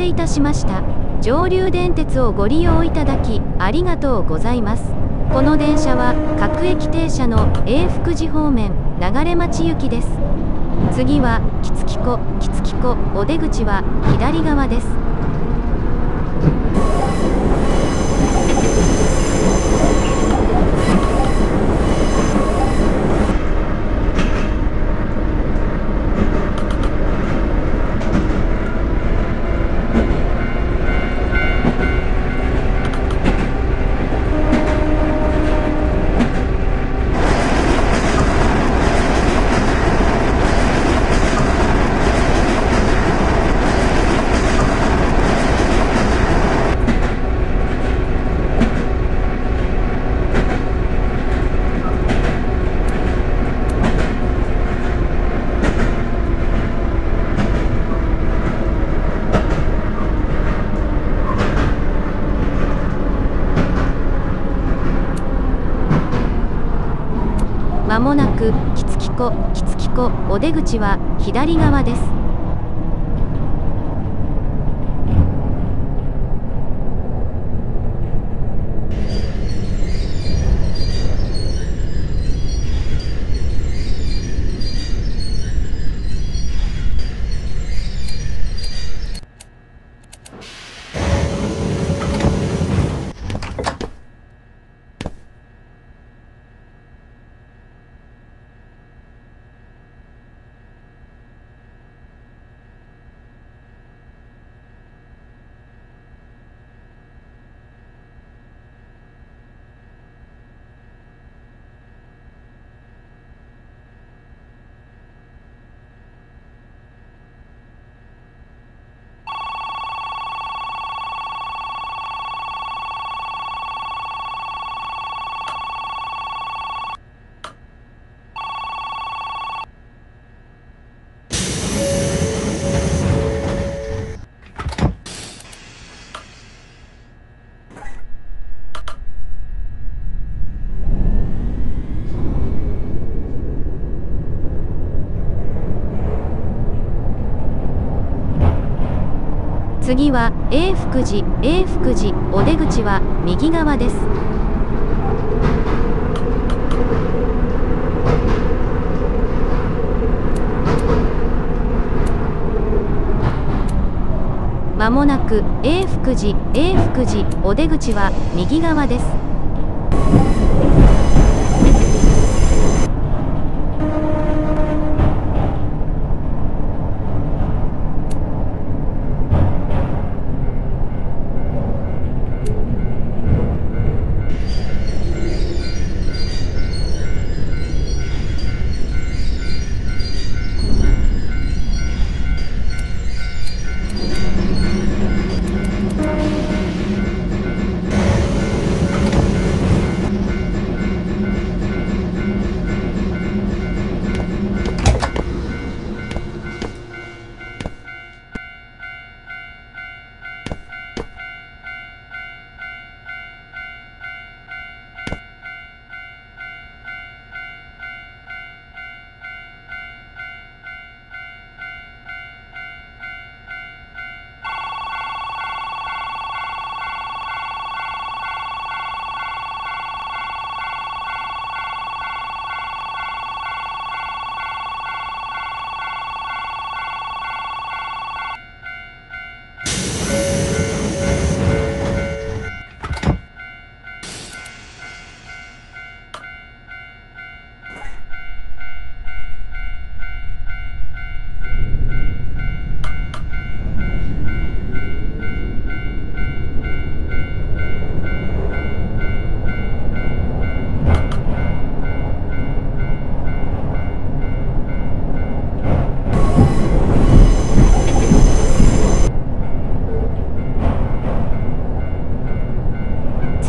せいたしました。上流電鉄をご利用いただきありがとうございます。この電車は各駅停車の永福寺方面流町行きです。次は木月湖木月湖お出口は左側です。まもなく杵築湖杵築湖お出口は左側です。次は永福寺永福寺お出口は右側です。まもなく永福寺永福寺お出口は右側です。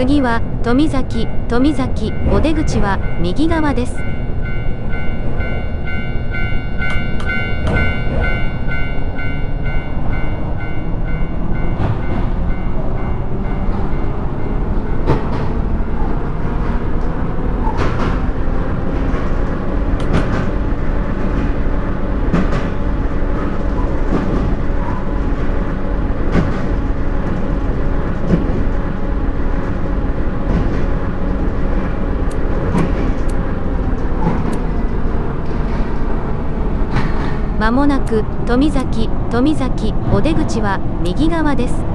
次は富崎富崎お出口は右側です。まもなく富崎富崎お出口は右側です。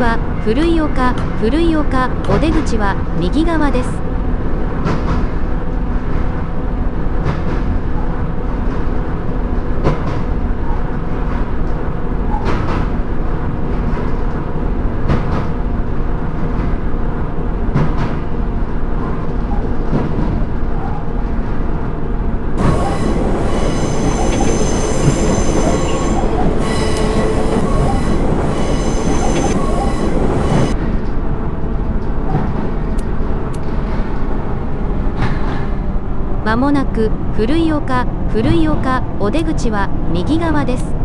は古い丘古い丘お出口は右側です。まもなく古い丘古い丘お出口は右側です。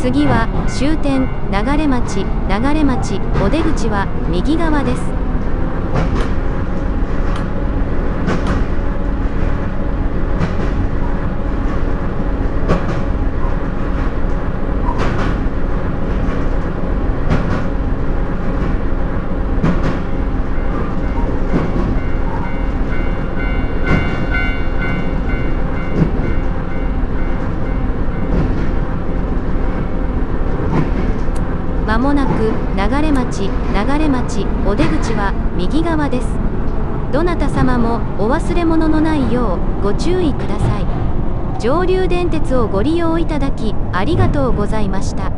次は終点流れ町流れ町お出口は右側ですまもなく流町流町お出口は右側です。どなた様もお忘れ物のないようご注意ください。上流電鉄をご利用いただきありがとうございました。